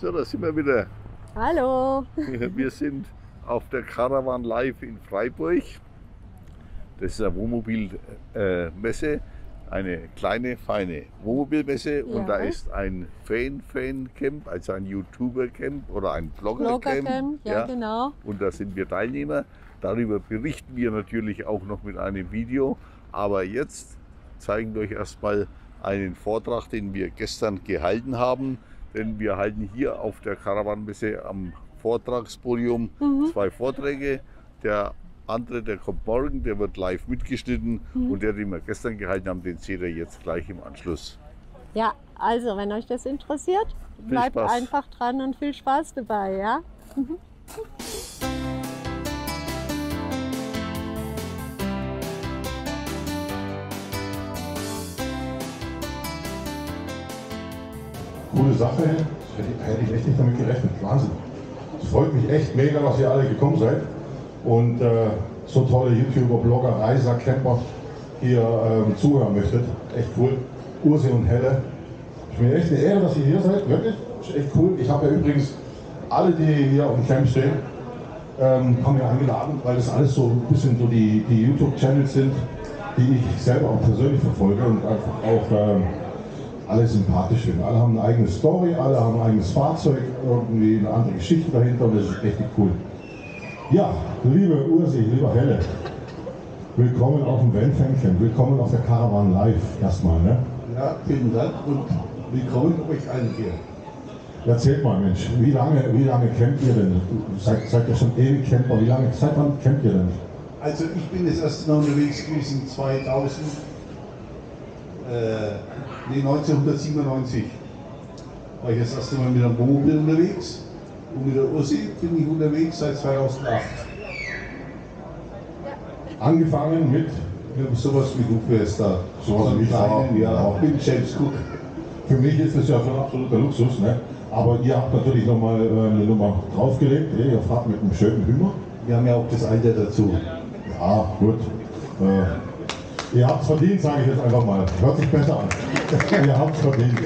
So, da sind wir wieder. Hallo. Wir sind auf der Caravan Live in Freiburg. Das ist eine Wohnmobilmesse, eine kleine, feine Wohnmobilmesse. Und da Ja. ist ein Fan-Fan-Camp, also ein YouTuber-Camp oder ein Blogger-Camp. Bloggercamp, ja, genau. Und da sind wir Teilnehmer. Darüber berichten wir natürlich auch noch mit einem Video. Aber jetzt zeigen wir euch erstmal einen Vortrag, den wir gestern gehalten haben. Denn wir halten hier auf der Caravanmesse am Vortragspodium zwei Vorträge. Der andere, der kommt morgen, der wird live mitgeschnitten. Und der, den wir gestern gehalten haben, den seht ihr jetzt gleich im Anschluss. Ja, also wenn euch das interessiert, bleibt einfach dran und viel Spaß dabei, ja? Coole Sache, hätte, ich echt nicht damit gerechnet. Wahnsinn. Es freut mich echt mega, dass ihr alle gekommen seid und äh, so tolle YouTuber, Blogger, Reiser, Camper hier ähm, zuhören möchtet. Echt cool. Ursi und Helle. Ich mir echt eine Ehre, dass ihr hier seid, wirklich. Ist echt cool. Ich habe ja übrigens alle, die hier auf dem Camp stehen, ähm, haben wir eingeladen, weil das alles so ein bisschen so die, die YouTube-Channels sind, die ich selber auch persönlich verfolge und einfach auch ähm, alle sympathisch finden. Alle haben eine eigene Story, alle haben ein eigenes Fahrzeug, irgendwie eine andere Geschichte dahinter und das ist richtig cool. Ja, liebe Ursi, lieber Helle, willkommen auf dem Weltfancamp, willkommen auf der Caravan Live erstmal. Ne? Ja, vielen Dank und willkommen euch allen hier. Erzählt mal, Mensch, wie lange, wie lange campt ihr denn? Seid, seid ihr schon ewig Camper? Wie lange, seit wann campt ihr denn? Also ich bin das erste Mal unterwegs gewesen 2000, äh, nee, 1997 war ich das erste Mal mit einem Wohnmobil unterwegs und mit der Ursi bin ich unterwegs seit 2008. Angefangen mit, sowas wie du fährst da. Sowas wie kleinen, auch, ja, ja. auch mit James Cook. für mich ist das ja schon absoluter Luxus, ne? aber ihr habt natürlich nochmal äh, eine Nummer draufgelegt. Ihr fahrt mit einem schönen Hümer. Wir haben ja auch das Alter dazu. Ja, gut. Äh, ihr habt es verdient, sage ich jetzt einfach mal. Hört sich besser an. ihr habt es verdient.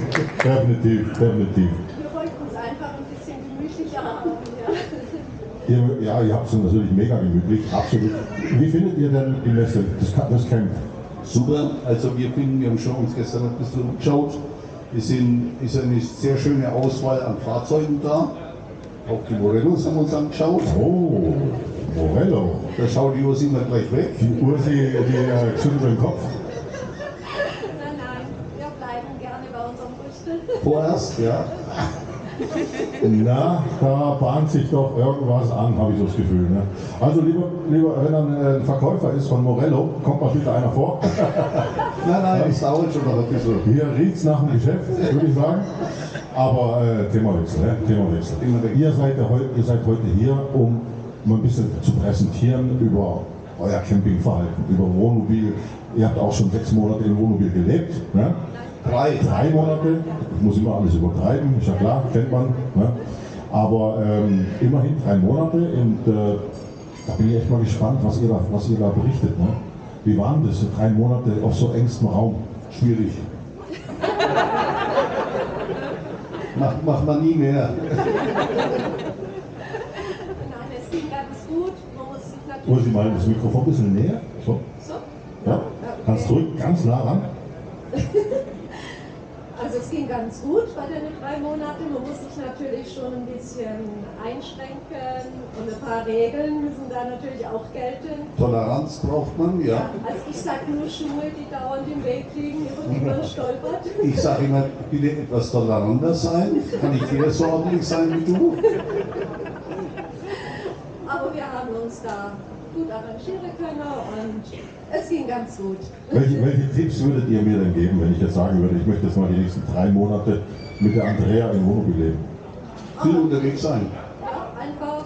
Definitiv, definitiv. Wir wollten es einfach ein bisschen gemütlicher haben. Ja. Ihr, ja, ihr habt es natürlich mega gemütlich, absolut. Wie findet ihr denn die Messe, das, das Camp? Super, also wir finden, wir haben schon uns gestern ein bisschen umgeschaut. Es sind, ist eine sehr schöne Auswahl an Fahrzeugen da. Auch die Morellos haben wir uns angeschaut. Oh, Morello. Da schaut die Ursi mal gleich weg. Die Ursi, die äh, schüttelt den Kopf. Nein, nein, wir bleiben gerne bei unserem Rüstel. Vorerst, ja. Na, da bahnt sich doch irgendwas an, habe ich so das Gefühl. Ne? Also, lieber, lieber, wenn äh, ein Verkäufer ist von Morello, kommt mal bitte einer vor. Nein, nein, das dauert schon noch ein bisschen. Hier riecht es nach dem Geschäft, würde ich sagen. Aber äh, Themawechsel, ne? Themawechsel. Themawechsel. Ihr seid, ja heu- ihr seid heute hier, um mal ein bisschen zu präsentieren über euer Campingverhalten, über Wohnmobil. Ihr habt auch schon sechs Monate im Wohnmobil gelebt. Ne? Drei. drei Monate. Ich muss immer alles übertreiben, ist ja klar, kennt man. Ne? Aber ähm, immerhin drei Monate und äh, da bin ich echt mal gespannt, was ihr da, was ihr da berichtet. Ne? Wie waren das, so drei Monate auf so engstem Raum? Schwierig. Macht, macht man nie mehr. Nein, es ging ganz gut. Man muss Sie mal das Mikrofon ein bisschen näher. So, So. ja. Ganz drücken, ganz nah ran. Also es ging ganz gut bei den drei Monaten. Man muss sich natürlich schon ein bisschen einschränken und ein paar Regeln müssen da natürlich auch gelten. Toleranz braucht man, ja. Also ich sage nur Schuhe, die dauernd im Weg liegen, über die man stolpert. Ich sage immer, bitte etwas toleranter sein. Kann ich hier so ordentlich sein wie du? Aber wir haben uns da gut arrangieren können und es ging ganz gut. Welche, welche Tipps würdet ihr mir denn geben, wenn ich jetzt sagen würde, ich möchte jetzt mal die nächsten drei Monate mit der Andrea im Wohnmobil leben? Viel unterwegs sein. Ja, einfach,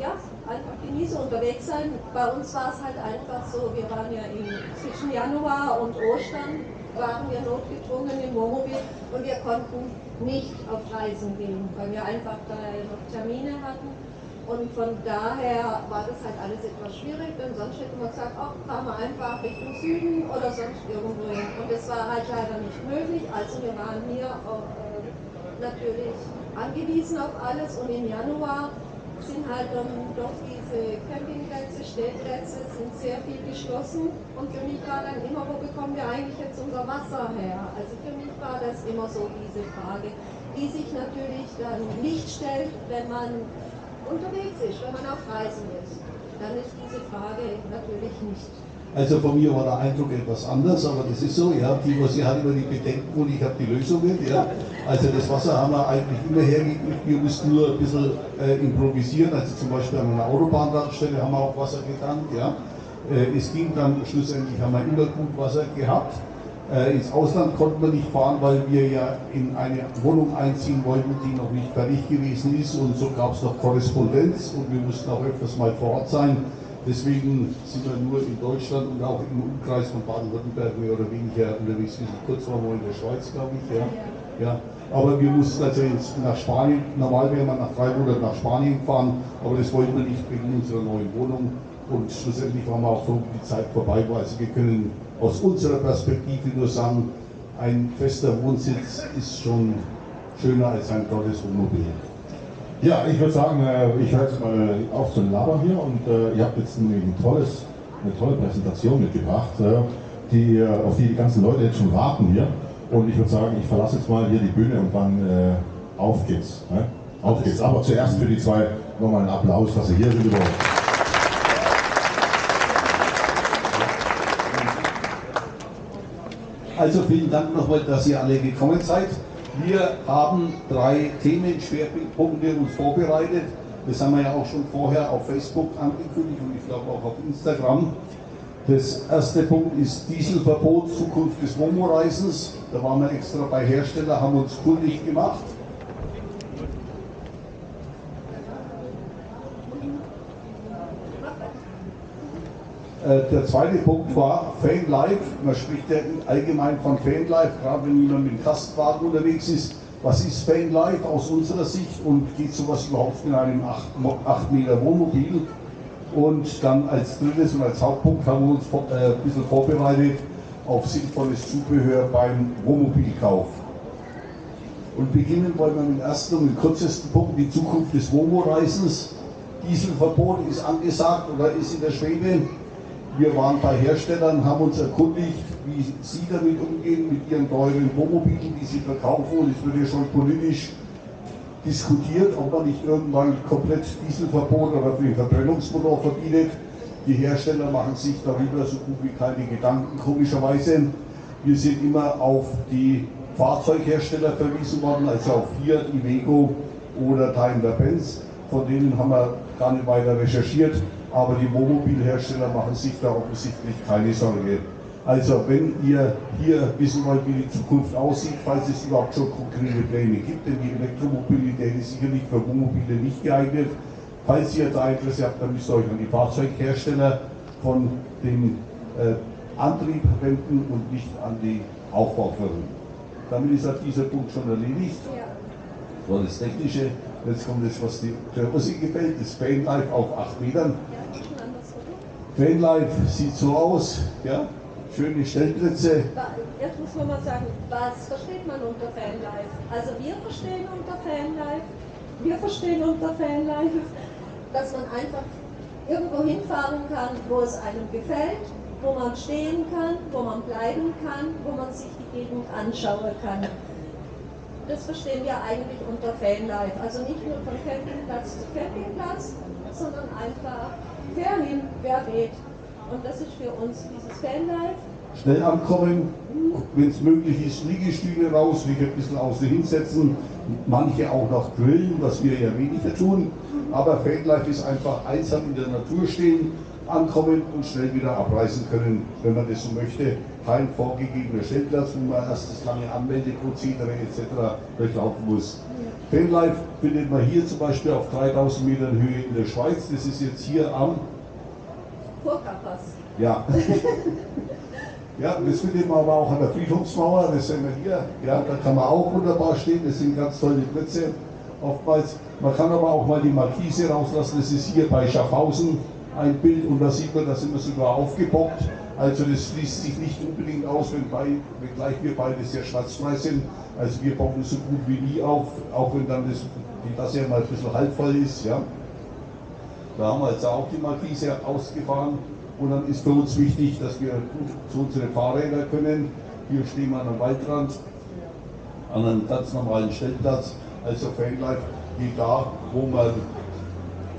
ja, einfach genießen, unterwegs sein. Bei uns war es halt einfach so, wir waren ja in, zwischen Januar und Ostern, waren wir notgedrungen im Wohnmobil und wir konnten nicht auf Reisen gehen, weil wir einfach da noch Termine hatten. Und von daher war das halt alles etwas schwierig, denn sonst hätten wir gesagt, ach, fahren wir einfach Richtung Süden oder sonst irgendwo hin. Und das war halt leider nicht möglich. Also wir waren hier auf, äh, natürlich angewiesen auf alles und im Januar sind halt dann doch diese Campingplätze, Stellplätze sind sehr viel geschlossen und für mich war dann immer, wo bekommen wir eigentlich jetzt unser Wasser her? Also für mich war das immer so diese Frage, die sich natürlich dann nicht stellt, wenn man unterwegs ist, wenn man auf Reisen ist. Dann ist diese Frage natürlich nicht also von mir war der Eindruck etwas anders, aber das ist so, ja, die, sie hat immer die Bedenken und ich habe die Lösungen, ja. Also das Wasser haben wir eigentlich immer hergekriegt, wir mussten nur ein bisschen äh, improvisieren, also zum Beispiel an einer Autobahnraststelle haben wir auch Wasser getankt, ja. Äh, es ging dann, schlussendlich haben wir immer gut Wasser gehabt. Äh, ins Ausland konnten wir nicht fahren, weil wir ja in eine Wohnung einziehen wollten, die noch nicht fertig gewesen ist und so gab es noch Korrespondenz und wir mussten auch öfters mal vor Ort sein. Deswegen sind wir nur in Deutschland und auch im Umkreis von Baden-Württemberg mehr oder weniger unterwegs. Kurz waren wir in der Schweiz, glaube ich. Ja. Ja. Aber wir mussten also jetzt nach Spanien, normal wäre man nach drei Monaten nach Spanien fahren, aber das wollten wir nicht wegen unserer neuen Wohnung. Und schlussendlich waren wir auch wie die Zeit vorbei war. Also wir können aus unserer Perspektive nur sagen, ein fester Wohnsitz ist schon schöner als ein tolles Wohnmobil. Ja, ich würde sagen, äh, ich höre jetzt mal auf zu labern hier und äh, ihr habt jetzt ein tolles, eine tolle Präsentation mitgebracht, äh, die, auf die die ganzen Leute jetzt schon warten hier. Und ich würde sagen, ich verlasse jetzt mal hier die Bühne und dann auf geht's. Ne? Auf geht's. Aber zuerst für die zwei nochmal einen Applaus, dass sie hier sind überhaupt. Also vielen Dank nochmal, dass ihr alle gekommen seid. Wir haben drei Themenschwerpunkte uns vorbereitet. Das haben wir ja auch schon vorher auf Facebook angekündigt und ich glaube auch auf Instagram. Das erste Punkt ist Dieselverbot, Zukunft des Momo-Reisens. Da waren wir extra bei Hersteller, haben uns kundig gemacht. Der zweite Punkt war Fanlife. Man spricht ja allgemein von Fanlife, gerade wenn jemand mit Kastenwagen unterwegs ist. Was ist Fanlife aus unserer Sicht und geht sowas überhaupt in einem 8, 8 Meter Wohnmobil? Und dann als drittes und als Hauptpunkt haben wir uns äh, ein bisschen vorbereitet auf sinnvolles Zubehör beim Wohnmobilkauf. Und beginnen wollen wir mit dem ersten und dem kürzesten Punkt, die Zukunft des Womo-Reisens. Dieselverbot ist angesagt oder ist in der Schwebe. Wir waren bei Herstellern, haben uns erkundigt, wie sie damit umgehen, mit ihren teuren Wohnmobilen, die sie verkaufen. Und es wird ja schon politisch diskutiert, ob man nicht irgendwann komplett Dieselverbot oder den Verbrennungsmotor verbietet. Die Hersteller machen sich darüber so gut wie keine Gedanken, komischerweise. Wir sind immer auf die Fahrzeughersteller verwiesen worden, also auf Fiat, Iveco oder Daimler-Benz. Von denen haben wir gar nicht weiter recherchiert aber die Wohnmobilhersteller machen sich da offensichtlich keine Sorge. Also wenn ihr hier wissen wollt, wie die Zukunft aussieht, falls es überhaupt schon konkrete Pläne gibt, denn die Elektromobilität ist sicherlich für Wohnmobile nicht geeignet. Falls ihr da Interesse habt, dann müsst ihr euch an die Fahrzeughersteller von dem äh, Antrieb wenden und nicht an die Aufbaufirmen. Damit ist auch dieser Punkt schon erledigt. Ja. So das Technische. Jetzt kommt das, was die, der Ossi gefällt, das Fanlife auf 8 Metern. Fanlife sieht so aus, ja, schöne Stellplätze. Jetzt muss man mal sagen, was versteht man unter Fanlife? Also wir verstehen unter Fanlife, wir verstehen unter Fanlife, dass man einfach irgendwo hinfahren kann, wo es einem gefällt, wo man stehen kann, wo man bleiben kann, wo man sich die Gegend anschauen kann. Das verstehen wir eigentlich unter Fanlife. Also nicht nur von Campingplatz zu Campingplatz, sondern einfach quer hin, querbeet. Und das ist für uns dieses Fanlife. Schnell ankommen, wenn es möglich ist, Liegestühle raus, sich ein bisschen außen hinsetzen, manche auch noch grillen, was wir ja weniger tun. Aber Fanlife ist einfach einsam in der Natur stehen, ankommen und schnell wieder abreisen können, wenn man das so möchte. Kein vorgegebener Stellplatz, wo man erst das lange Anmeldeprozedere etc. durchlaufen muss. Fanlife findet man hier zum Beispiel auf 3000 Metern Höhe in der Schweiz. Das ist jetzt hier am Vorkapass. Ja. ja, das findet man aber auch an der Friedhofsmauer. Das sehen wir hier. Ja, da kann man auch wunderbar stehen. Das sind ganz tolle Plätze oftmals. Man kann aber auch mal die Markise rauslassen. Das ist hier bei Schaffhausen ein Bild und da sieht man, da sind wir sogar aufgebockt. Also das schließt sich nicht unbedingt aus, wenn, bei, wenn gleich wir beide sehr schwarzfrei sind. Also wir bauen so gut wie nie auf, auch wenn dann das, die Tasse ja mal ein bisschen halb voll ist. Ja. Da haben wir jetzt auch die Markise ausgefahren. Und dann ist für uns wichtig, dass wir gut zu unseren Fahrrädern können. Hier stehen wir an einem Waldrand, an einem ganz normalen Stellplatz. Also Fanlife geht da, wo man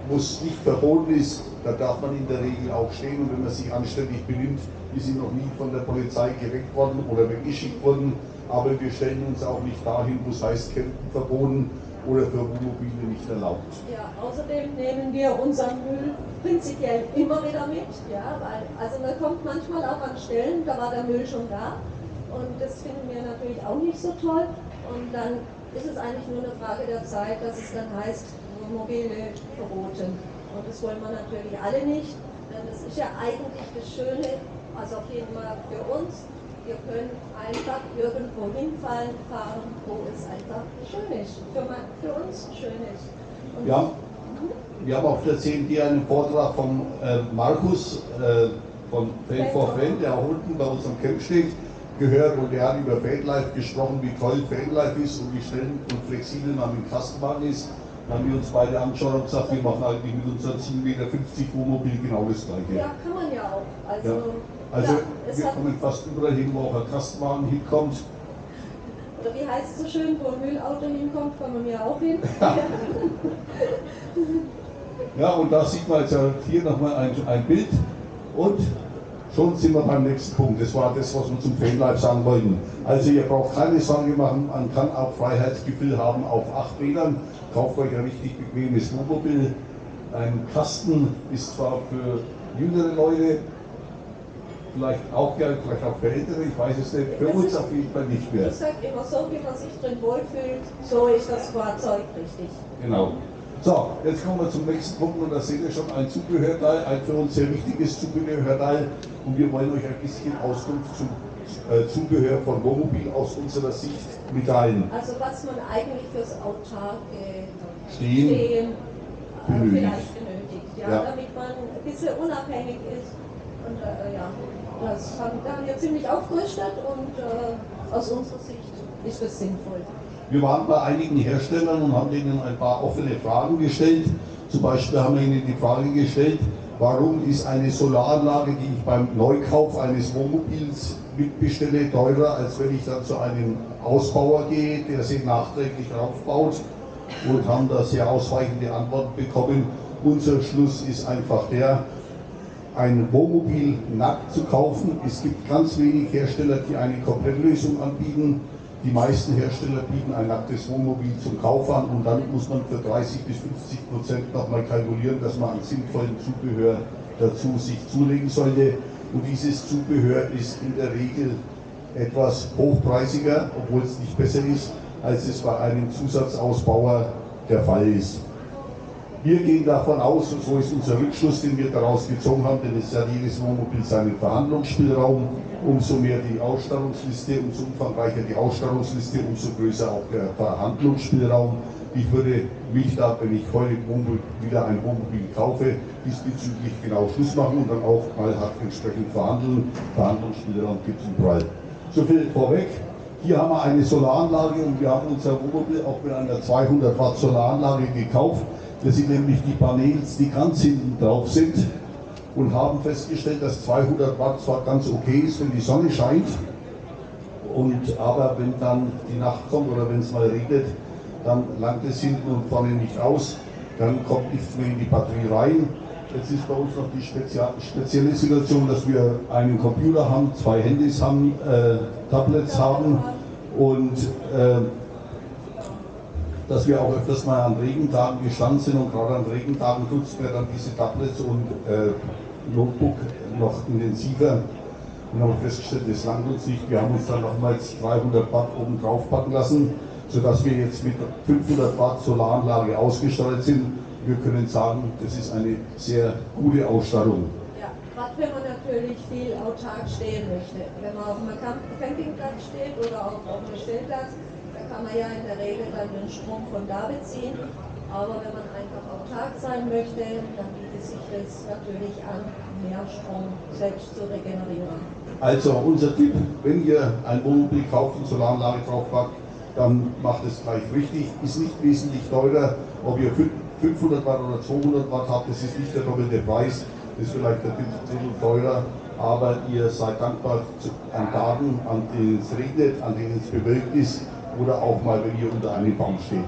wo es nicht verboten ist, da darf man in der Regel auch stehen. Und wenn man sich anständig benimmt, wir sind noch nie von der Polizei geweckt worden oder weggeschickt worden. Aber wir stellen uns auch nicht dahin, wo es heißt, Campen verboten oder für Wohnmobile nicht erlaubt. Ja, außerdem nehmen wir unseren Müll prinzipiell immer wieder mit. Ja, weil, also man kommt manchmal auch an Stellen, da war der Müll schon da. Und das finden wir natürlich auch nicht so toll. Und dann ist es eigentlich nur eine Frage der Zeit, dass es dann heißt, Wohnmobile verboten. Und das wollen wir natürlich alle nicht, denn das ist ja eigentlich das Schöne, also auf jeden Fall für uns. Wir können einfach irgendwo hinfallen, fahren, wo es einfach schön ist, für, für uns schön ist. Und ja, wir haben auf der CND einen Vortrag von äh, Markus äh, von Fan for Fan, der auch unten bei uns am Camp steht, gehört und er hat über Fanlife gesprochen, wie toll Fanlife ist und wie schnell und flexibel man mit dem Kastenwagen ist. Dann haben wir uns beide angeschaut und gesagt, wir machen eigentlich mit unseren 7,50 Meter Wohnmobil genau das gleiche. Ja, kann man ja auch. Also, ja. also ja, wir kommen fast überall hin, wo auch ein Kastenwagen hinkommt. Oder wie heißt es so schön, wo ein Müllauto hinkommt, kommen wir auch hin. ja, und da sieht man jetzt hier nochmal ein, ein Bild. Und Schon sind wir beim nächsten Punkt. Das war das, was wir zum Fanlife sagen wollten. Also ihr braucht keine Sorge machen, man kann auch Freiheitsgefühl haben auf 8 Metern. Kauft euch ein richtig bequemes Wohnmobil. Ein Kasten ist zwar für jüngere Leute, vielleicht auch gern, vielleicht auch für ältere, ich weiß es nicht. Für das uns auf jeden Fall nicht mehr. Ich sage immer so, wie man sich drin wohlfühlt, so ist das Fahrzeug richtig. Genau. So, jetzt kommen wir zum nächsten Punkt und da seht ihr schon ein Zubehörteil, ein für uns sehr wichtiges Zubehörteil und wir wollen euch ein bisschen Auskunft zum äh, Zubehör von Wohnmobil aus unserer Sicht mitteilen. Also was man eigentlich fürs autarke Stehen, Stehen äh, vielleicht benötigt, ja, ja, damit man ein bisschen unabhängig ist. Und äh, ja, das haben, da haben wir ziemlich aufgerüstet und äh, aus unserer Sicht ist das sinnvoll. Wir waren bei einigen Herstellern und haben ihnen ein paar offene Fragen gestellt. Zum Beispiel haben wir ihnen die Frage gestellt, warum ist eine Solaranlage, die ich beim Neukauf eines Wohnmobils mitbestelle, teurer, als wenn ich dann zu einem Ausbauer gehe, der sie nachträglich aufbaut und haben da sehr ausweichende Antworten bekommen. Unser Schluss ist einfach der, ein Wohnmobil nackt zu kaufen. Es gibt ganz wenig Hersteller, die eine Komplettlösung anbieten. Die meisten Hersteller bieten ein nacktes Wohnmobil zum Kauf an und dann muss man für 30 bis 50 Prozent nochmal kalkulieren, dass man an sinnvollen Zubehör dazu sich zulegen sollte. Und dieses Zubehör ist in der Regel etwas hochpreisiger, obwohl es nicht besser ist, als es bei einem Zusatzausbauer der Fall ist. Wir gehen davon aus, und so ist unser Rückschluss, den wir daraus gezogen haben, denn es hat jedes Wohnmobil seinen Verhandlungsspielraum. Umso mehr die Ausstattungsliste, umso umfangreicher die Ausstattungsliste, umso größer auch der Verhandlungsspielraum. Ich würde mich da, wenn ich heute wieder ein Wohnmobil kaufe, diesbezüglich genau Schluss machen und dann auch mal hart entsprechend verhandeln. Verhandlungsspielraum gibt es überall. So viel vorweg. Hier haben wir eine Solaranlage und wir haben unser Wohnmobil auch mit einer 200 Watt Solaranlage gekauft. Das sind nämlich die Paneels, die ganz hinten drauf sind und haben festgestellt, dass 200 Watt zwar ganz okay ist, wenn die Sonne scheint, und, aber wenn dann die Nacht kommt oder wenn es mal regnet, dann langt es hinten und vorne nicht aus, dann kommt nichts mehr in die Batterie rein. Jetzt ist bei uns noch die spezielle Situation, dass wir einen Computer haben, zwei Handys haben, äh, Tablets haben und äh, dass wir auch öfters mal an Regentagen gestanden sind und gerade an Regentagen nutzen wir dann diese Tablets und äh, Notebook noch intensiver und haben festgestellt, das langt uns nicht. Wir haben uns dann nochmals 300 Watt oben drauf packen lassen, sodass wir jetzt mit 500 Watt Solaranlage ausgestattet sind. Wir können sagen, das ist eine sehr gute Ausstattung. Ja, gerade wenn man natürlich viel autark stehen möchte. Wenn man auf einem Campingplatz steht oder auch auf einem Stellplatz, kann man ja in der Regel dann den Strom von da beziehen. Aber wenn man einfach autark sein möchte, dann bietet sich das natürlich an, mehr Strom selbst zu regenerieren. Also unser Tipp, wenn ihr ein Wohnmobil kauft und Solaranlage draufpackt, dann macht es gleich richtig. Ist nicht wesentlich teurer, ob ihr 500 Watt oder 200 Watt habt, das ist nicht der doppelte Preis, das ist vielleicht ein bisschen teurer, aber ihr seid dankbar an Tagen, an denen es regnet, an denen es bewölkt ist oder auch mal, wenn ihr unter einem Baum steht.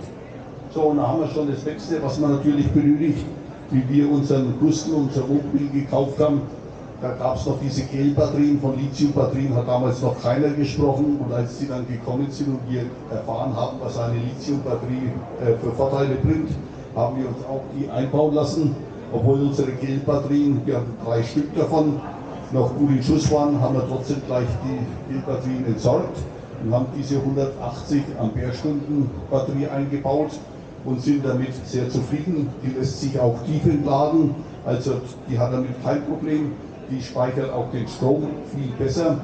So, und da haben wir schon das Nächste, was man natürlich benötigt, wie wir unseren Kusten, unser Wohnmobil gekauft haben. Da gab es noch diese Gel-Batterien, von Lithium-Batterien hat damals noch keiner gesprochen. Und als sie dann gekommen sind und wir erfahren haben, was eine Lithium-Batterie äh, für Vorteile bringt, haben wir uns auch die einbauen lassen. Obwohl unsere Gel-Batterien, wir hatten drei Stück davon, noch gut in Schuss waren, haben wir trotzdem gleich die Gel-Batterien entsorgt und haben diese 180 Ampere-Stunden Batterie eingebaut und sind damit sehr zufrieden. Die lässt sich auch tief entladen, also die hat damit kein Problem. Die speichert auch den Strom viel besser.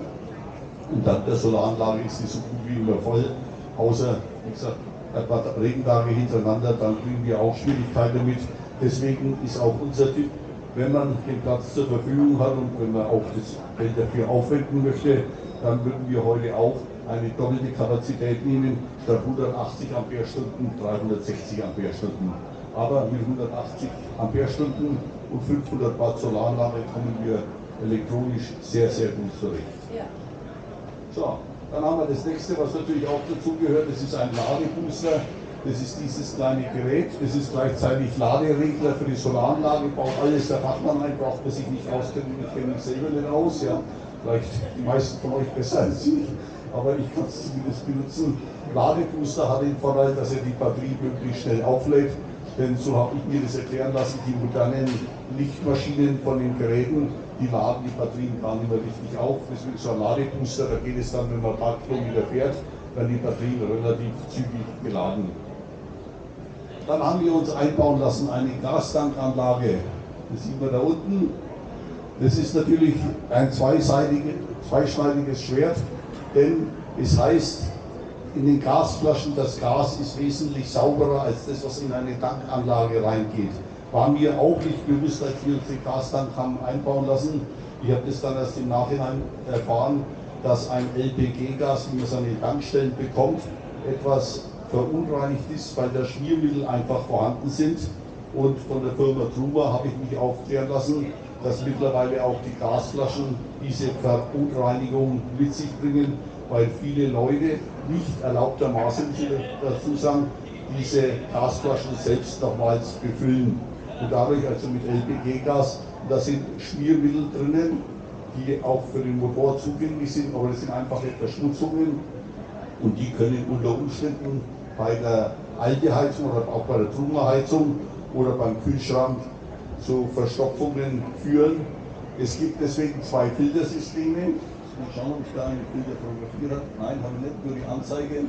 Und dann der Solaranlage ist die so gut wie immer voll, außer, wie gesagt, ein paar Regentage hintereinander, dann kriegen wir auch Schwierigkeiten damit. Deswegen ist auch unser Tipp, wenn man den Platz zur Verfügung hat und wenn man auch das Geld dafür aufwenden möchte, dann würden wir heute auch eine doppelte Kapazität nehmen, statt 180 Ampere-Stunden 360 Ampere-Stunden. Aber mit 180 Ampere-Stunden und 500 Watt Solaranlage kommen wir elektronisch sehr, sehr gut zurecht. Ja. So, dann haben wir das nächste, was natürlich auch dazu gehört, das ist ein Ladebooster. Das ist dieses kleine Gerät, das ist gleichzeitig Laderegler für die Solaranlage, baut alles der Fachmann ein, braucht man sich nicht auskennen, ich kenne mich selber nicht aus, ja. Vielleicht die meisten von euch besser als ich aber ich kann es zumindest benutzen. Ladebooster hat den Vorteil, dass er die Batterie möglichst schnell auflädt, denn so habe ich mir das erklären lassen, die modernen Lichtmaschinen von den Geräten, die laden die Batterien gar nicht mehr richtig auf. Deswegen so ein Ladebooster, da geht es dann, wenn man ein Kilometer fährt, dann die Batterien relativ zügig geladen. Dann haben wir uns einbauen lassen eine Gastankanlage. Das sieht man da unten. Das ist natürlich ein zweischneidiges Schwert denn es heißt in den Gasflaschen, das Gas ist wesentlich sauberer als das, was in eine Tankanlage reingeht. War mir auch nicht bewusst, als wir uns den Gastank haben einbauen lassen. Ich habe das dann erst im Nachhinein erfahren, dass ein LPG-Gas, wie man es an den Tankstellen bekommt, etwas verunreinigt ist, weil da Schmiermittel einfach vorhanden sind. Und von der Firma Truber habe ich mich aufklären lassen, dass mittlerweile auch die Gasflaschen diese Verunreinigung mit sich bringen, weil viele Leute nicht erlaubtermaßen, dazu sagen, diese Gasflaschen selbst nochmals befüllen. Und dadurch also mit LPG-Gas, da sind Schmiermittel drinnen, die auch für den Motor zugänglich sind, aber das sind einfach Verschmutzungen und die können unter Umständen bei der alten Heizung oder auch bei der Trümmerheizung oder beim Kühlschrank zu Verstopfungen führen. Es gibt deswegen zwei Filtersysteme. Mal schauen, ob ich da eine Filter fotografiert habe. Nein, habe ich nicht, nur die Anzeige.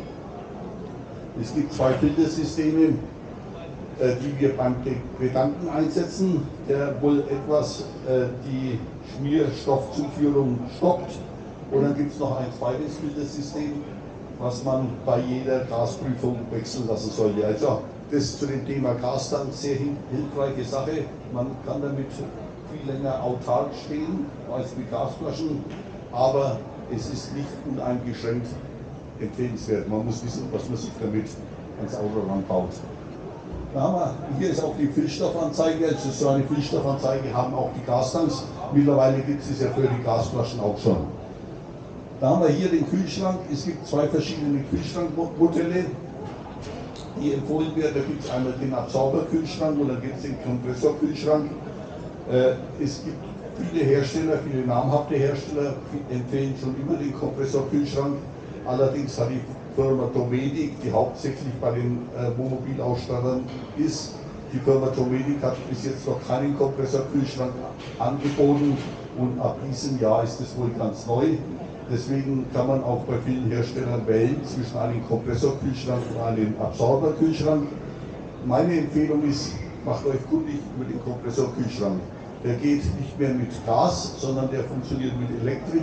Es gibt zwei Filtersysteme, äh, die wir beim Gedanken einsetzen, der wohl etwas äh, die Schmierstoffzuführung stoppt. Und dann gibt es noch ein zweites Filtersystem, was man bei jeder Gasprüfung wechseln lassen sollte. Also das zu dem Thema Gastank sehr hilfreiche Sache. Man kann damit viel länger autark stehen als mit Gasflaschen, aber es ist nicht uneingeschränkt empfehlenswert. Man muss wissen, was man sich damit ans Auto ranbaut. Hier ist auch die Füllstoffanzeige, also so eine Füllstoffanzeige haben auch die Gastanks. Mittlerweile gibt es ja für die Gasflaschen auch schon. Da haben wir hier den Kühlschrank. Es gibt zwei verschiedene Kühlschrankmodelle die empfohlen wird. Da gibt es einmal den Absorberkühlschrank und dann gibt es den Kompressorkühlschrank. Äh, es gibt viele Hersteller, viele namhafte Hersteller empfehlen schon immer den Kompressorkühlschrank. Allerdings hat die Firma Domedic, die hauptsächlich bei den äh, Wohnmobilausstattern ist, die Firma Domedic hat bis jetzt noch keinen Kompressorkühlschrank angeboten und ab diesem Jahr ist es wohl ganz neu. Deswegen kann man auch bei vielen Herstellern wählen zwischen einem Kompressorkühlschrank und einem Absorberkühlschrank. Meine Empfehlung ist, macht euch kundig über den Kompressorkühlschrank. Der geht nicht mehr mit Gas, sondern der funktioniert mit Elektrik.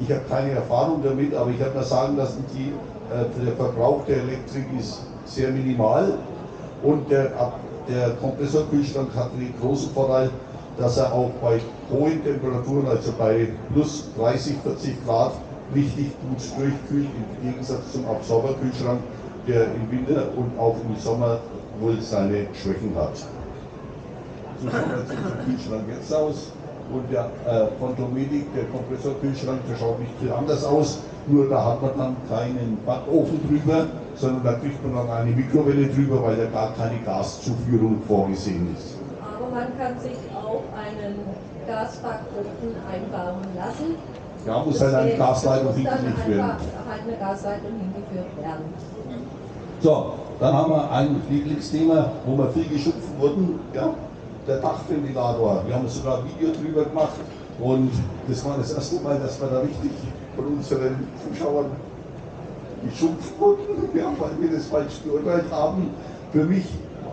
Ich habe keine Erfahrung damit, aber ich habe mir sagen lassen, die, äh, der Verbrauch der Elektrik ist sehr minimal. Und der, der Kompressorkühlschrank hat den großen Vorteil, dass er auch bei hohen Temperaturen, also bei plus 30, 40 Grad, richtig gut durchkühlt, im Gegensatz zum Absorberkühlschrank, der im Winter und auch im Sommer wohl seine Schwächen hat. So schaut der Kühlschrank jetzt aus. Und der äh, der Kompressorkühlschrank, der schaut nicht viel anders aus. Nur da hat man dann keinen Backofen drüber, sondern da kriegt man dann eine Mikrowelle drüber, weil da gar keine Gaszuführung vorgesehen ist. Aber man kann sich auch einen Gasbackofen einbauen lassen. Ja, muss halt eine Gasleitung hingelegt werden. Halt eine Gasleitung hingeführt werden. So, dann haben wir ein Lieblingsthema, wo wir viel geschumpft wurden. Ja, der Dachventilator. Wir haben sogar ein Video drüber gemacht und das war das erste Mal, dass wir da richtig von unseren Zuschauern geschumpft wurden, ja, weil wir das falsch beurteilt haben. Für mich,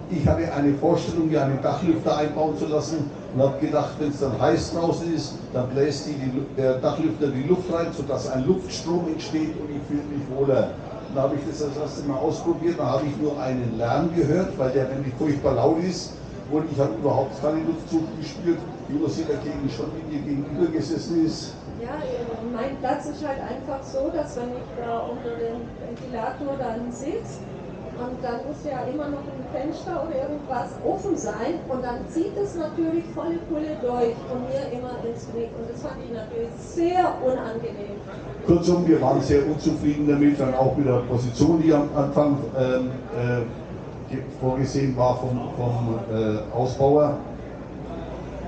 ich hatte eine Vorstellung, mir einen Dachlüfter einbauen zu lassen und habe gedacht, wenn es dann heiß draußen ist, dann bläst die, die, der Dachlüfter die Luft rein, sodass ein Luftstrom entsteht und ich fühle mich wohler. Dann habe ich das das erste Mal ausprobiert, dann habe ich nur einen Lärm gehört, weil der nämlich furchtbar laut ist und ich habe überhaupt keine Luftzug gespürt, wie man sie dagegen schon mit mir gegenüber gesessen ist. Ja, mein Platz ist halt einfach so, dass wenn ich da unter dem Ventilator dann sitze, und dann muss ja immer noch ein Fenster oder irgendwas offen sein und dann zieht es natürlich volle Pulle durch und mir immer ins Knick und das fand ich natürlich sehr unangenehm. Kurzum, wir waren sehr unzufrieden damit, dann auch mit der Position, die am Anfang ähm, äh, vorgesehen war vom, vom äh, Ausbauer.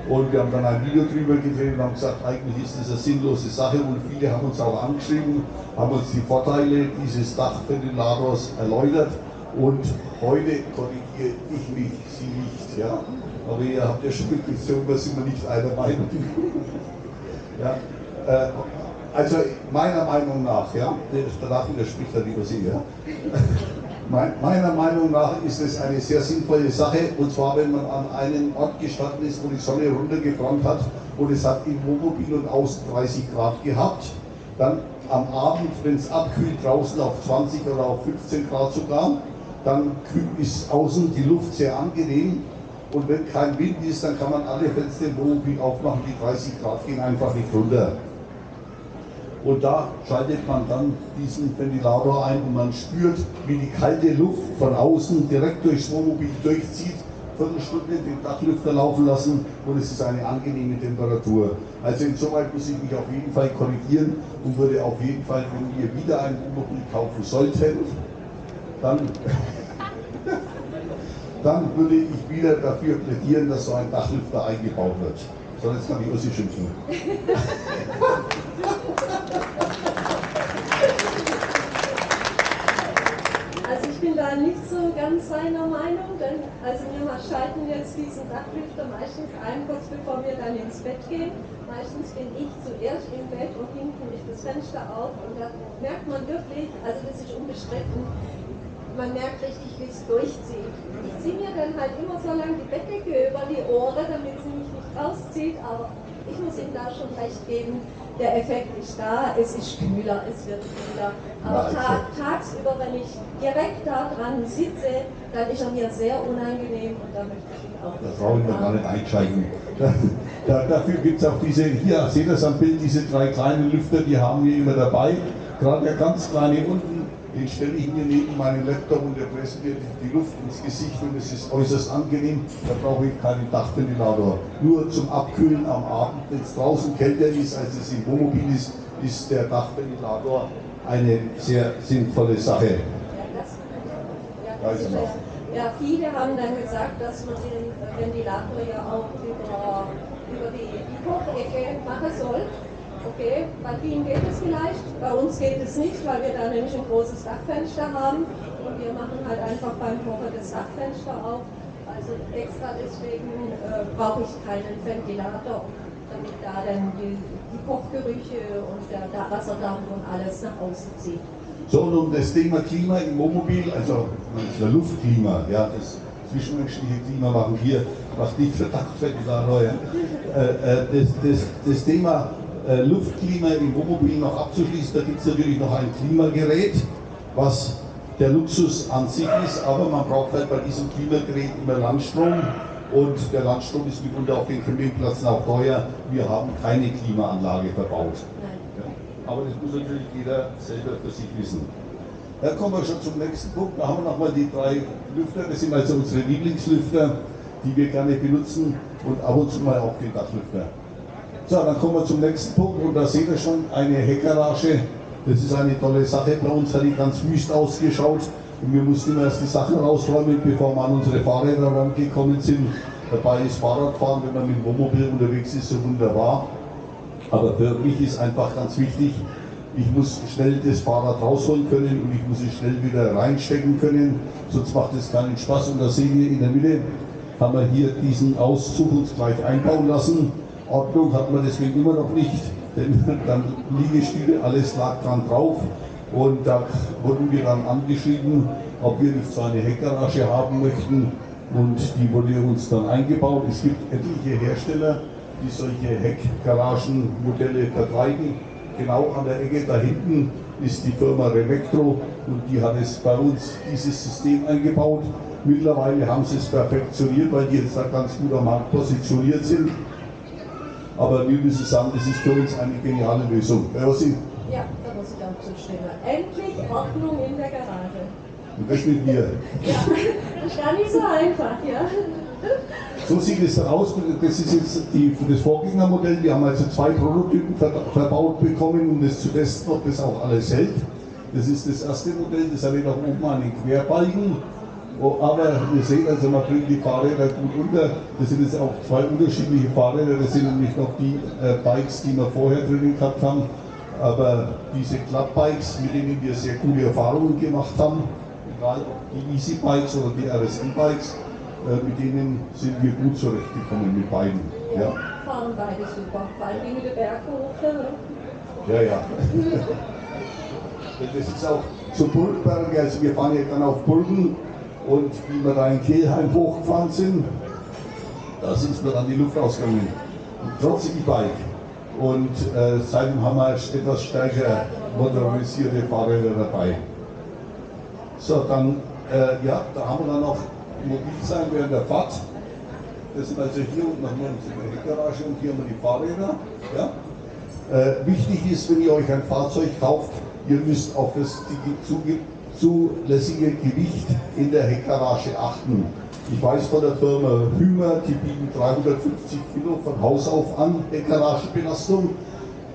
Und wir haben dann ein Video drüber gedreht und haben gesagt, eigentlich ist das eine sinnlose Sache und viele haben uns auch angeschrieben, haben uns die Vorteile dieses Dachventilators erläutert und heute korrigiere ich mich, Sie nicht. Ja? Aber ihr habt ja schon mitgezogen, da sind wir nicht einer Meinung. ja? Äh, also meiner Meinung nach, ja, danach widerspricht er lieber Sie, ja. Meiner Meinung nach ist es eine sehr sinnvolle Sache, und zwar wenn man an einem Ort gestanden ist, wo die Sonne runtergebrannt hat und es hat im Wohnmobil und außen 30 Grad gehabt, dann am Abend, wenn es abkühlt, draußen auf 20 oder auf 15 Grad sogar, dann ist außen die Luft sehr angenehm und wenn kein Wind ist, dann kann man alle Fenster im Wohnmobil aufmachen, die 30 Grad gehen einfach nicht runter. Und da schaltet man dann diesen Ventilator ein und man spürt, wie die kalte Luft von außen direkt durchs Wohnmobil durchzieht. Viertelstunde den Dachlüfter laufen lassen und es ist eine angenehme Temperatur. Also insoweit muss ich mich auf jeden Fall korrigieren und würde auf jeden Fall, wenn wir wieder ein Wohnmobil kaufen sollten, dann, dann würde ich wieder dafür plädieren, dass so ein Dachlüfter eingebaut wird. So, jetzt kann ich Ossi schimpfen. Also ich bin da nicht so ganz seiner Meinung, denn also wir schalten jetzt diesen Dachlüfter meistens ein, kurz bevor wir dann ins Bett gehen. Meistens bin ich zuerst im Bett und hinten ist das Fenster auf und da merkt man wirklich, also das ist unbestritten, man merkt richtig, wie es durchzieht. Ich ziehe mir dann halt immer so lange die Bettdecke über die Ohren, damit sie mich nicht rauszieht, aber ich muss ihm da schon recht geben, der Effekt ist da, es ist kühler, es wird kühler. Aber tag, tagsüber, wenn ich direkt da dran sitze, dann ist er mir sehr unangenehm und da möchte ich ihn auch. Da brauche ich mir gar nicht einschalten. Da, dafür gibt es auch diese, hier seht ihr das am Bild, diese drei kleinen Lüfter, die haben wir immer dabei. Gerade der ganz kleine unten den stelle ich mir neben meinen Laptop und der presst mir die Luft ins Gesicht und es ist äußerst angenehm. Da brauche ich keinen Dachventilator. Nur zum Abkühlen am Abend, wenn es draußen kälter ist, als es im Wohnmobil ist, ist der Dachventilator eine sehr sinnvolle Sache. Ja, das, ja, ja, viele haben dann gesagt, dass man den Ventilator ja auch über, über die, die Kochecke machen soll. Okay, bei vielen geht es vielleicht, bei uns geht es nicht, weil wir da nämlich ein großes Dachfenster haben und wir machen halt einfach beim Kochen das Dachfenster auf. Also extra deswegen äh, brauche ich keinen Ventilator, damit da dann die, die Kochgerüche und der, der Wasserdampf und alles nach außen zieht. So, und um das Thema Klima im Wohnmobil, also das Luftklima, ja, das zwischenmenschliche Klima machen hier, macht nicht für Dachventilator, ja. Äh, äh, das, das, das Thema äh, Luftklima im Wohnmobil noch abzuschließen. Da gibt es natürlich noch ein Klimagerät, was der Luxus an sich ist, aber man braucht halt bei diesem Klimagerät immer Landstrom und der Landstrom ist mitunter auf den Campingplätzen auch teuer. Wir haben keine Klimaanlage verbaut. Ja, aber das muss natürlich jeder selber für sich wissen. Da kommen wir schon zum nächsten Punkt. Da haben wir nochmal die drei Lüfter. Das sind also unsere Lieblingslüfter, die wir gerne benutzen und ab und zu mal auch den Dachlüfter. So, dann kommen wir zum nächsten Punkt und da seht ihr schon eine Heckgarage. Das ist eine tolle Sache. Bei uns hat die ganz wüst ausgeschaut und wir mussten erst die Sachen rausräumen, bevor wir an unsere Fahrräder rangekommen sind. Dabei ist Fahrradfahren, wenn man mit dem Wohnmobil unterwegs ist, so wunderbar. Aber für mich ist einfach ganz wichtig, ich muss schnell das Fahrrad rausholen können und ich muss es schnell wieder reinstecken können, sonst macht es keinen Spaß. Und da sehen wir in der Mitte, haben wir hier diesen Auszug uns gleich einbauen lassen. Ordnung hat man deswegen immer noch nicht, denn dann Liegestühle, alles lag dran drauf. Und da wurden wir dann angeschrieben, ob wir nicht so eine Heckgarage haben möchten. Und die wurde uns dann eingebaut. Es gibt etliche Hersteller, die solche Heckgaragenmodelle vertreiben. Genau an der Ecke da hinten ist die Firma Revectro und die hat es bei uns dieses System eingebaut. Mittlerweile haben sie es perfektioniert, weil die jetzt da ganz gut am Markt positioniert sind. Aber wir müssen sagen, das ist für uns eine geniale Lösung. Rosi? Ja, da muss ich auch zustimmen. Endlich Ordnung in der Garage. Und das mit mir. Ja, das ist gar nicht so einfach, ja. So sieht es aus. Das ist jetzt die, das Vorgängermodell. Wir haben also zwei Prototypen verbaut bekommen, um das zu testen, ob das auch alles hält. Das ist das erste Modell, das hat auch oben einen Querbalken aber ihr seht also, man bringt die Fahrräder gut unter. Das sind jetzt auch zwei unterschiedliche Fahrräder. Das sind nämlich noch die äh, Bikes, die wir vorher drin gehabt haben. Aber diese Clubbikes, mit denen wir sehr gute Erfahrungen gemacht haben, egal ob die Easy Bikes oder die RSM-Bikes, äh, mit denen sind wir gut zurechtgekommen mit beiden. Ja, ja. fahren beide super. Vor allem die mit der Berghofe. Ne? Ja, ja. das ist auch zu Burgberg, also wir fahren ja dann auf Burgen und wie wir da in Kehlheim hochgefahren sind, da sind wir dann die Luft ausgegangen. Trotz E-Bike. Und äh, seitdem haben wir etwas stärker motorisierte Fahrräder dabei. So, dann, äh, ja, da haben wir dann noch mobil sein während der Fahrt. Das sind also hier unten haben wir unsere Heckgarage und hier haben wir die Fahrräder. Ja. Äh, wichtig ist, wenn ihr euch ein Fahrzeug kauft, ihr müsst auf das zulässige Gewicht in der Heckgarage achten. Ich weiß von der Firma Hümer, die bieten 350 Kilo von Haus auf an, Heckgaragenbelastung.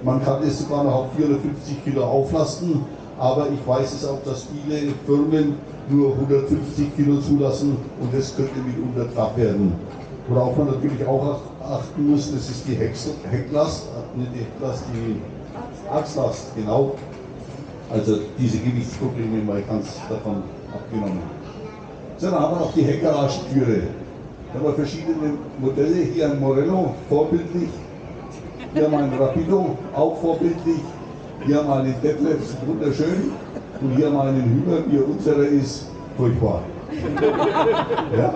Man kann es sogar noch auf 450 Kilo auflasten, aber ich weiß es auch, dass viele Firmen nur 150 Kilo zulassen und das könnte mitunter knapp werden. Worauf man natürlich auch achten muss, das ist die Hecklast, nicht die Hecklast, die Achslast, genau. Also diese Gewichtsprobleme mal ganz davon abgenommen. Dann haben wir noch die Heckgaragentüre. Da haben wir verschiedene Modelle. Hier ein Morello, vorbildlich. Hier haben wir ein Rapido, auch vorbildlich. Hier haben wir einen Detlef, wunderschön. Und hier haben wir einen Hümer, wie er unserer ist, furchtbar. Ja.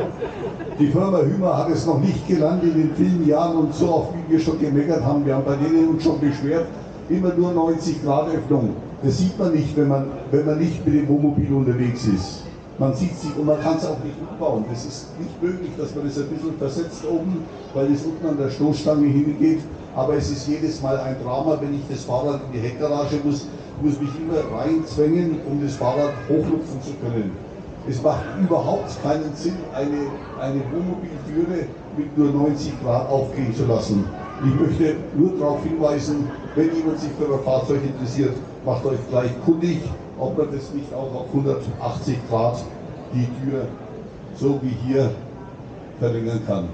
Die Firma Hümer hat es noch nicht gelernt in den vielen Jahren und so oft, wie wir schon gemeckert haben. Wir haben bei denen uns schon beschwert, immer nur 90 Grad Öffnung. Das sieht man nicht, wenn man, wenn man nicht mit dem Wohnmobil unterwegs ist. Man sieht sich und man kann es auch nicht umbauen. Das ist nicht möglich, dass man das ein bisschen versetzt oben, weil es unten an der Stoßstange hingeht. Aber es ist jedes Mal ein Drama, wenn ich das Fahrrad in die Heckgarage muss, muss mich immer reinzwängen, um das Fahrrad hochlupfen zu können. Es macht überhaupt keinen Sinn, eine, eine Wohnmobiltüre mit nur 90 Grad aufgehen zu lassen. Ich möchte nur darauf hinweisen, wenn jemand sich für ein Fahrzeug interessiert, macht euch gleich kundig, ob man das nicht auch auf 180 Grad die Tür so wie hier verlängern kann.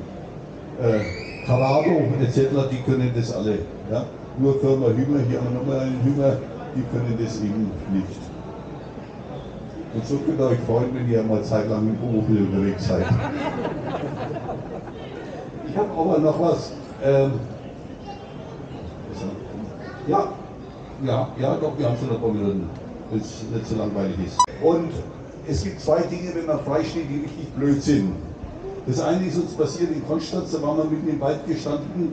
Äh, Carado etc., die können das alle. Ja? Nur Firma Hümer, hier haben wir nochmal einen Hümer, die können das eben nicht. Und so könnt ihr euch freuen, wenn ihr mal zeitlang mit Wohnmobil unterwegs seid. Ich habe aber noch was. Ähm, ja, ja, ja, doch, wir haben schon ein paar Minuten, wenn es nicht so langweilig ist. Und es gibt zwei Dinge, wenn man frei steht, die richtig blöd sind. Das eine ist uns passiert in Konstanz, da waren wir mitten im Wald gestanden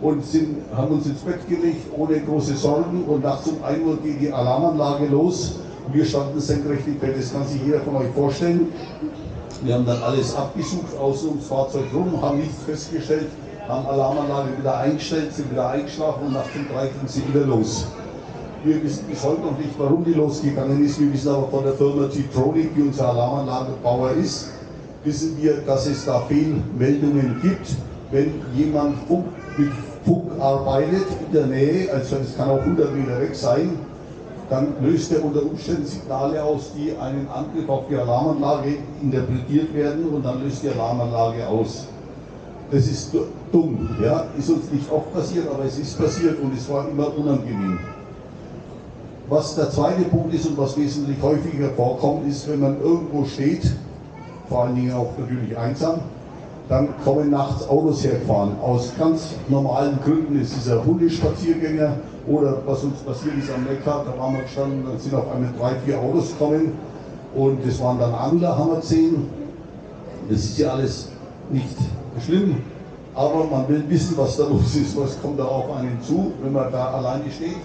und sind, haben uns ins Bett gelegt ohne große Sorgen und nachts um 1 Uhr geht die Alarmanlage los Wir standen senkrecht im Feld, das kann sich jeder von euch vorstellen. Wir haben dann alles abgesucht, außen ums Fahrzeug rum, haben nichts festgestellt, haben Alarmanlage wieder eingestellt, sind wieder eingeschlafen und nach dem drei ging sie wieder los. Wir wissen bis heute noch nicht, warum die losgegangen ist. Wir wissen aber von der Firma Titronic, die unser Alarmanlagenbauer ist, wissen wir, dass es da Fehlmeldungen gibt, wenn jemand Funk, mit Funk arbeitet in der Nähe, also es kann auch 100 Meter weg sein, dann löst er unter Umständen Signale aus, die einen Angriff auf die Alarmanlage interpretiert werden und dann löst die Alarmanlage aus. Das ist dumm, ja, ist uns nicht oft passiert, aber es ist passiert und es war immer unangenehm. Was der zweite Punkt ist und was wesentlich häufiger vorkommt, ist, wenn man irgendwo steht, vor allen Dingen auch natürlich einsam, dann kommen nachts Autos hergefahren. Aus ganz normalen Gründen ist dieser Hundespaziergänger oder was uns passiert ist am Neckar, da waren wir gestanden, dann sind auf einmal drei, vier Autos gekommen und das waren dann Angler, haben wir gesehen. Das ist ja alles nicht schlimm, aber man will wissen, was da los ist, was kommt da auf einen zu, wenn man da alleine steht.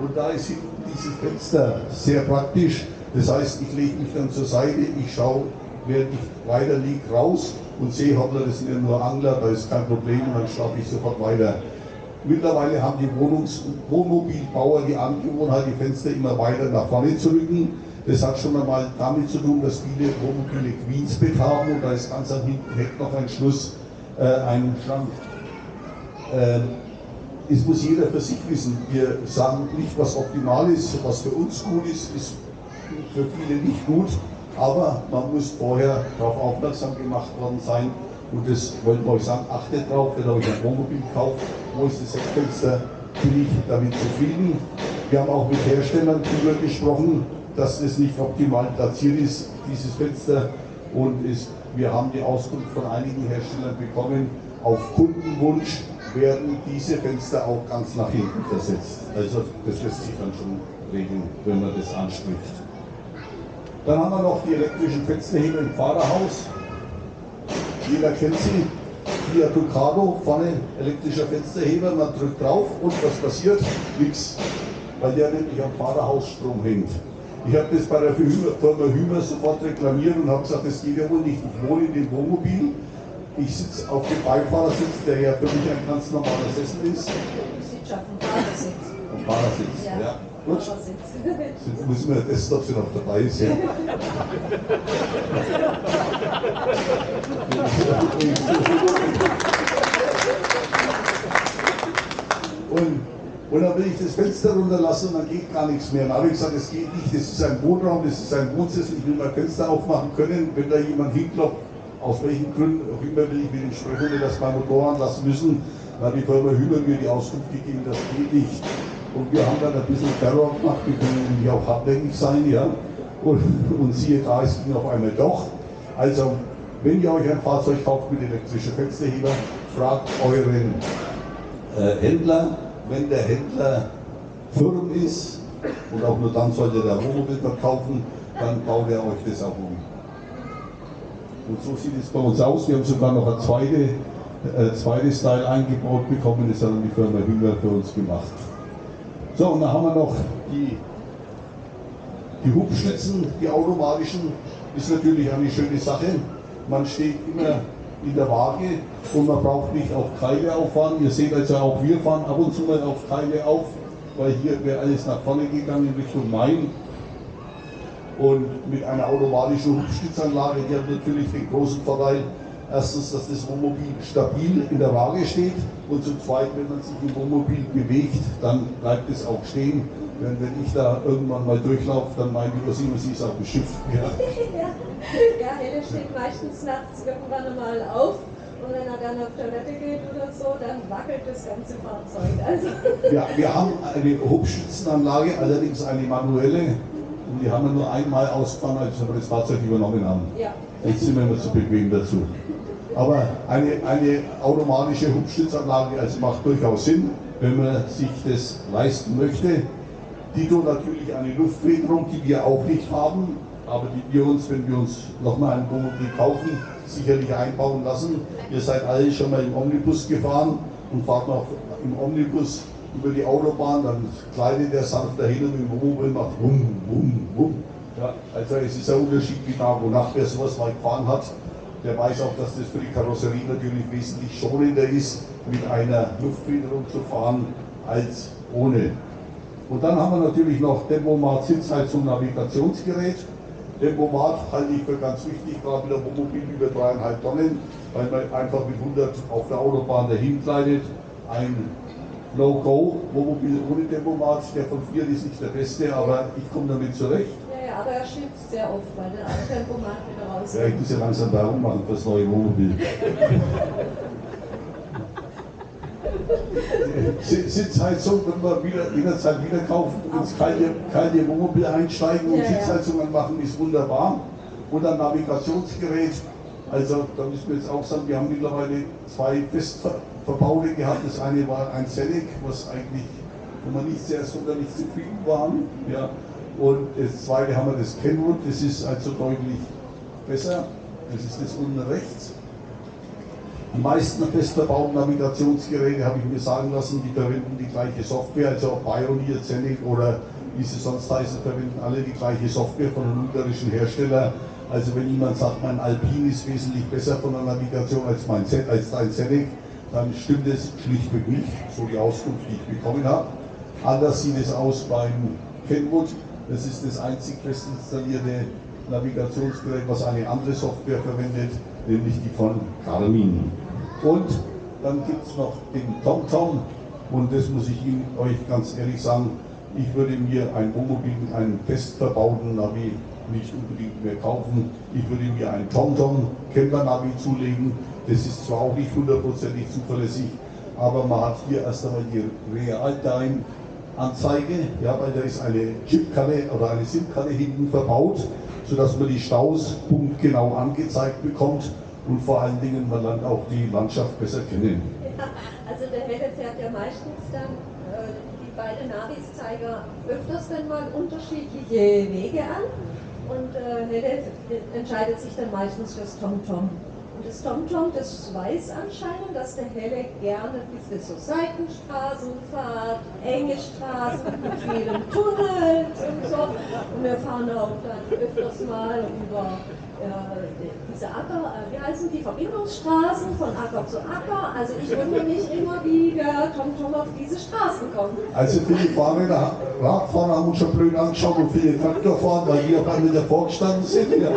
Und da ist dieses Fenster sehr praktisch. Das heißt, ich lege mich dann zur Seite, ich schaue, während ich weiter liege, raus und sehe, hoppla, das sind ja nur Angler, da ist kein Problem, dann schlafe ich sofort weiter. Mittlerweile haben die Wohnungs Wohnmobilbauer die Angewohnheit, die Fenster immer weiter nach vorne zu rücken. Das hat schon einmal damit zu tun, dass viele Wohnmobile Queensbett haben und da ist ganz am Heck noch ein Schluss, äh, ein Schrank. Äh, es muss jeder für sich wissen. Wir sagen nicht, was optimal ist, was für uns gut ist, ist für viele nicht gut. Aber man muss vorher darauf aufmerksam gemacht worden sein. Und das wollten wir euch sagen, achtet drauf, wenn ihr euch ein Wohnmobil kauft, wo ist das Heckfenster, bin ich damit zufrieden. Wir haben auch mit Herstellern darüber gesprochen, dass es nicht optimal platziert ist, dieses Fenster. Und es, wir haben die Auskunft von einigen Herstellern bekommen, auf Kundenwunsch werden diese Fenster auch ganz nach hinten versetzt. Also das lässt sich dann schon regeln, wenn man das anspricht. Dann haben wir noch die elektrischen Fensterheber im Fahrerhaus. Jeder kennt sie. Fiat Ducato, vorne elektrischer Fensterheber, man drückt drauf und was passiert? Nichts, weil der nämlich am Fahrerhausstrom hängt. Ich habe das bei der Firma Hümer sofort reklamiert und habe gesagt, das geht ja wohl nicht. Ich wohne in dem Wohnmobil, ich sitze auf dem Beifahrersitz, der ja für mich ein ganz normaler Sessel ist. Ich sitze auf dem Fahrersitz. Am Fahrersitz, ja. ja. Gut. Jetzt müssen wir testen, ob sie noch dabei ist. Ja. und, und dann will ich das Fenster runterlassen und dann geht gar nichts mehr. Dann habe ich gesagt, es geht nicht, das ist ein Wohnraum, das ist ein Wohnsessel, ich will mein Fenster aufmachen können. Wenn da jemand hinklopft, aus welchen Gründen auch immer will ich mit ihm sprechen, wir das beim Motor anlassen müssen. Hat die Firma Hüber mir die Auskunft gegeben, das geht nicht. Und wir haben dann ein bisschen Terror gemacht, wir können nämlich auch hartnäckig sein, ja. Und, und siehe da, es ging auf einmal doch. Also, wenn ihr euch ein Fahrzeug kauft mit elektrischer Fensterheber, fragt euren äh, Händler, wenn der Händler firm ist, und auch nur dann sollte der Wohnmobil verkaufen, dann baut er euch das auch um. Und so sieht es bei uns aus. Wir haben sogar noch ein zweite, äh, zweites Teil eingebaut bekommen. Das hat dann die Firma Hünger für uns gemacht. So, und dann haben wir noch die, die Hubstützen, die automatischen. Ist natürlich eine schöne Sache. Man steht immer in der Waage und man braucht nicht auf Kreide auffahren. Ihr seht also auch, wir fahren ab und zu mal auf Kreide auf, weil hier wäre alles nach vorne gegangen in Richtung Main. Und mit einer automatischen Hubstützanlage, die hat natürlich den großen Vorteil, erstens, dass das Wohnmobil stabil in der Waage steht und zum Zweiten, wenn man sich im Wohnmobil bewegt, dann bleibt es auch stehen. Wenn, wenn ich da irgendwann mal durchlaufe, dann meint die Ursi, sie ist auf dem Schiff. Ja. ja, Helle steht meistens nachts irgendwann mal auf und wenn er dann auf Toilette geht oder so, dann wackelt das ganze Fahrzeug. Also. Ja, wir haben eine Hubstützenanlage, allerdings eine manuelle, und die haben wir nur einmal ausgefahren, als wir das Fahrzeug übernommen haben. Ja. Jetzt sind wir immer zu bequem dazu. Aber eine, eine automatische Hubstützanlage also macht durchaus Sinn, wenn man sich das leisten möchte. Die tun natürlich eine Luftfederung, die wir auch nicht haben, aber die wir uns, wenn wir uns nochmal ein Wohnmobil kaufen, sicherlich einbauen lassen. Ihr seid alle schon mal im Omnibus gefahren und fahrt noch im Omnibus über die Autobahn, dann gleitet der sanft dahin und im Wohnmobil macht wum, wum, wum. Ja, also es ist ein Unterschied wie Tag und Nacht, wer sowas mal gefahren hat, der weiß auch, dass das für die Karosserie natürlich wesentlich schonender ist, mit einer Luftfilterung zu fahren, als ohne. Und dann haben wir natürlich noch Tempomat Sitzheizung Navigationsgerät. Tempomat halte ich für ganz wichtig, gerade mit der Wohnmobil über dreieinhalb Tonnen, weil man einfach mit 100 auf der Autobahn dahin gleitet. Ein No-Go-Wohnmobil ohne Tempomat, der von vier ist nicht der beste, aber ich komme damit zurecht. Ja, ja, aber er schimpft sehr oft, weil der Tempomat wieder raus Ja, ich muss ja langsam Werbung machen fürs neue Wohnmobil. Sitzheizung können wir wieder, jederzeit wieder kaufen, ins kalte, kalte Wohnmobil einsteigen und Ja, ja. Sitzheizung anmachen, ist wunderbar. Und ein Navigationsgerät, also da müssen wir jetzt auch sagen, wir haben mittlerweile zwei fest ver- verbaute gehabt. Das eine war ein Senec, was eigentlich, wo wir nicht sehr sonderlich zufrieden waren. Ja. Und das zweite haben wir das Kenwood, das ist also deutlich besser. Das ist das unten rechts. Die meisten fest verbauten Navigationsgeräte, habe ich mir sagen lassen, die verwenden die gleiche Software, also ob Pioneer, Zenit oder wie sie sonst heißen, verwenden alle die gleiche Software von einem ungarischen Hersteller. Also wenn jemand sagt, mein Alpine ist wesentlich besser von der Navigation als, mein Zen, als dein Zenit, dann stimmt es schlichtweg nicht, so die Auskunft, die ich bekommen habe. Anders sieht es aus beim Kenwood. Das ist das einzig fest installierte Navigationsgerät, was eine andere Software verwendet, nämlich die von Garmin. Und dann gibt es noch den TomTom. Und das muss ich Ihnen euch ganz ehrlich sagen, ich würde mir ein Wohnmobil mit einem fest verbauten Navi nicht unbedingt mehr kaufen. Ich würde mir ein TomTom Camper Navi zulegen. Das ist zwar auch nicht hundertprozentig zuverlässig, aber man hat hier erst einmal die Realtime Anzeige, ja, weil da ist eine Chipkarte oder eine SIM-Karte hinten verbaut, sodass man die Staus punktgenau angezeigt bekommt und vor allen Dingen man lernt auch die Landschaft besser kennen. Also der Helle fährt ja meistens dann, äh, die beiden Navis zeigen öfters dann mal unterschiedliche Wege an und äh, Helle entscheidet sich dann meistens fürs TomTom. Und das TomTom, das weiß anscheinend, dass der Helle gerne bisschen so Seitenstraßen fährt, enge Straßen mit vielen Tunnels und so. Und wir fahren auch dann öfters mal über äh, diese Acker, äh, wie heißen die Verbindungsstraßen von Acker zu Acker. Also ich wundere mich immer, wie der TomTom auf diese Straßen kommt. Also viele Fahrräder, Radfahrer haben uns schon blöd angeschaut und viele Traktorfahrer, weil die auf einmal davor gestanden sind. Ja.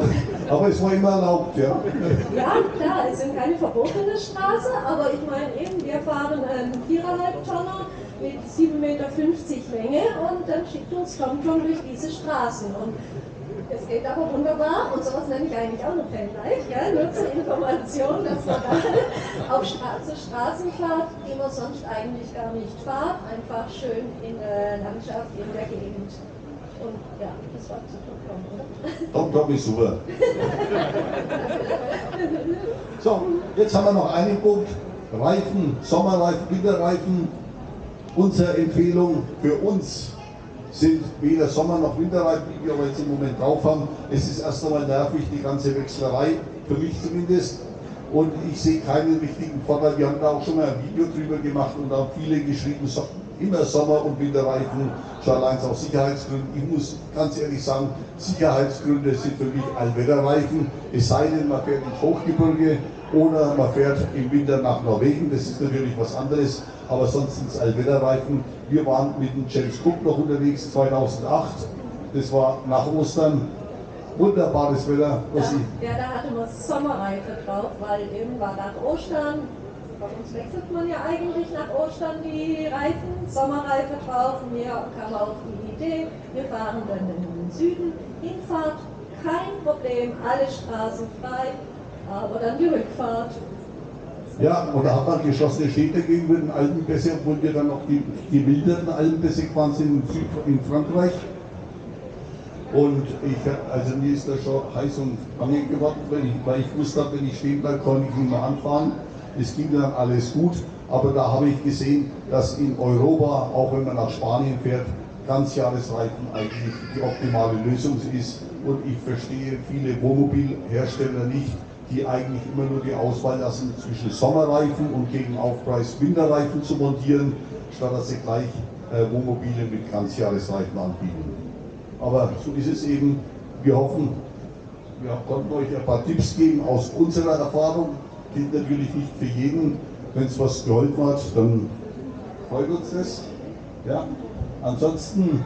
Aber es war immer erlaubt, ja. Ja, klar, es sind keine verbotene Straße, aber ich meine eben, wir fahren einen 4,5 Tonner mit 7,50 Meter Länge und dann schickt uns TomTom durch diese Straßen. Und es geht aber wunderbar und sowas nenne ich eigentlich auch noch Fanlife, ja, nur zur Information, dass man da auf Straße, Straßen fährt, die man sonst eigentlich gar nicht fährt, einfach schön in der Landschaft, in der Gegend. Und ja, das war zu TomTom, oder? Tom Tom ist super. So, jetzt haben wir noch einen Punkt. Reifen, Sommerreifen, Winterreifen. Unsere Empfehlung für uns sind weder Sommer- noch Winterreifen, die wir aber jetzt im Moment drauf haben. Es ist erst einmal nervig, die ganze Wechselerei, für mich zumindest. Und ich sehe keinen richtigen Vorteil. Wir haben da auch schon mal ein Video drüber gemacht und haben viele geschrieben, so, immer Sommer- und Winterreifen, schon allein aus Sicherheitsgründen. Ich muss ganz ehrlich sagen, Sicherheitsgründe sind für mich Allwetterreifen. Es sei denn, man fährt ins Hochgebirge oder man fährt im Winter nach Norwegen. Das ist natürlich was anderes, aber sonst sind es Allwetterreifen. Wir waren mit dem James Cook noch unterwegs 2008. Das war nach Ostern. Wunderbares Wetter. Was Ja, da hatte man Sommerreife drauf, weil eben war nach Ostern, bei uns wechselt man ja eigentlich nach Ostern die Reifen, Sommerreife drauf und mir kam auf die Idee, wir fahren dann in den Süden, Hinfahrt, kein Problem, alle Straßen frei, aber dann die Rückfahrt. Ja, und da hat man geschlossene Städte gegenüber den Alpenpässe, obwohl wir dann auch die, die milderen Alpenpässe gefahren sind in, Süd, in Frankreich. Und ich, also mir ist das schon heiß und bange geworden, weil ich, weil ich wusste, wenn ich stehen bleibe, kann ich nicht mehr anfahren. Es ging dann alles gut, aber da habe ich gesehen, dass in Europa, auch wenn man nach Spanien fährt, Ganzjahresreifen eigentlich die optimale Lösung ist. Und ich verstehe viele Wohnmobilhersteller nicht, die eigentlich immer nur die Auswahl lassen, zwischen Sommerreifen und gegen Aufpreis Winterreifen zu montieren, statt dass sie gleich äh, Wohnmobile mit Ganzjahresreifen anbieten. Aber so ist es eben. Wir hoffen, wir konnten euch ein paar Tipps geben aus unserer Erfahrung. Gilt natürlich nicht für jeden. Wenn es was geholfen hat, dann freut uns das. Ja. Ansonsten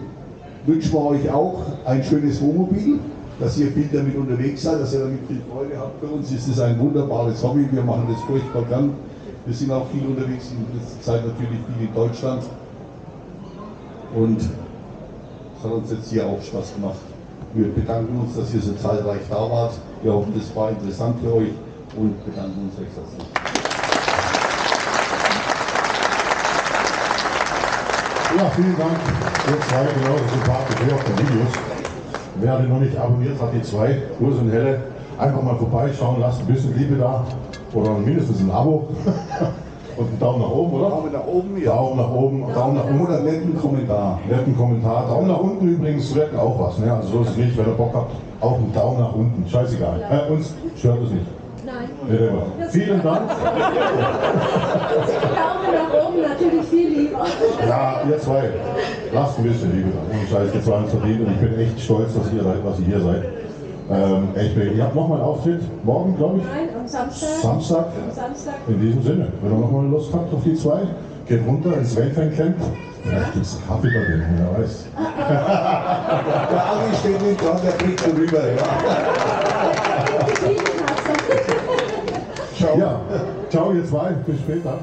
wünschen wir euch auch ein schönes Wohnmobil, dass ihr viel damit unterwegs seid, dass ihr damit viel Freude habt. Für uns ist es ein wunderbares Hobby. Wir machen das furchtbar gern. Wir sind auch viel unterwegs, in letzter Zeit natürlich viel in Deutschland. Und es hat uns jetzt hier auch Spaß gemacht. Wir bedanken uns, dass ihr so zahlreich da wart. Wir hoffen, das war interessant für euch und bedanken uns recht herzlich. Ja, vielen Dank. Ihr zwei genauso sympathisch wie auf den Videos. Wer den noch nicht abonniert hat, die zwei, Urs und Helle, einfach mal vorbeischauen, lasst ein bisschen Liebe da. Oder mindestens ein Abo. Und einen Daumen nach oben, oder? Daumen nach oben, ja. Daumen nach oben, Daumen nach unten. Oder einen netten Kommentar. Netten Kommentar. Daumen nach unten übrigens wirkt auch was. Ne? Also so ist es nicht, wenn ihr Bock habt, auch einen Daumen nach unten. Scheißegal. Äh, uns stört es nicht. Nein. Immer. Vielen Dank. Daumen nach oben natürlich viel lieber. Ja, ihr zwei, lasst ein bisschen Liebe da. Ohne Scheiß, zwei haben es verdient und ich bin echt stolz, dass ihr, seid, dass ihr hier seid. Ähm, echt, ihr habt nochmal einen Auftritt, morgen, glaube ich. Nein, am Samstag. Samstag. Am Samstag. In diesem Sinne, wenn ihr nochmal Lust habt auf die zwei, geht runter ins Weltfancamp. Vielleicht gibt es Kaffee bei denen, wer weiß. Der Adi steht nicht dran, der bringt schon rüber. Ja. Tasse. Ja, ciao ihr zwei, bis später.